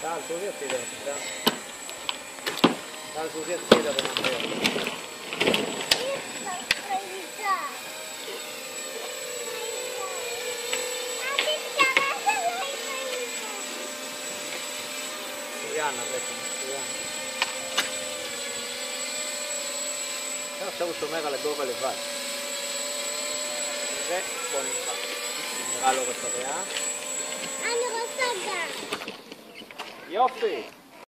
טל, זוזי הצידה, בבקשה. טל, זוזי הצידה ונעבור. מצוין, הרקע, מצוין. עכשיו הוא שומר על הגובה לבד. ובוא נמחק. נראה לו רצה E ao peito.